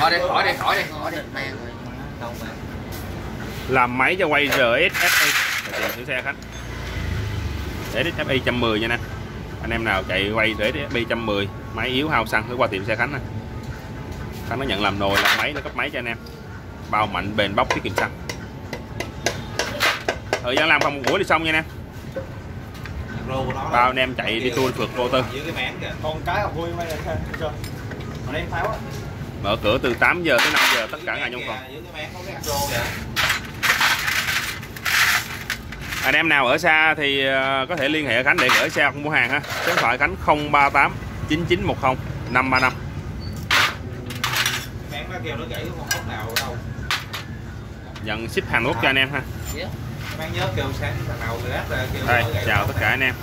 khỏi đi khỏi đi khỏi đi. Khỏi đi mang rồi mà làm máy cho quay RS FI tiền sửa xe khách. RS FI 110 nha anh anh em nào chạy quay RS FI 110 máy yếu hao xăng cứ qua tiệm xe Khánh nè. Khánh nó nhận làm nồi, làm máy, nó cấp máy cho anh em. Bao mạnh, bền bóc, tiết kiệm xăng. Thời gian làm không một buổi đi xong nha nè. Em bao anh em chạy đi tour phượt vô tư con cái máng kìa. Con cái mở cửa từ 8 giờ tới 5 giờ tất cả ngày trong kìa anh em nào ở xa thì ờ, có thể liên hệ Khánh để gửi xe hoặc mua hàng ha. Số điện thoại Khánh 038 9910 535 máng nó kêu nó gãy cái con ốc nào ở đâu nhận ship Hàn Quốc cho anh em ha. Máng nhớ kêu sáng thằng nào gác ra kêu đây chào tất cả anh em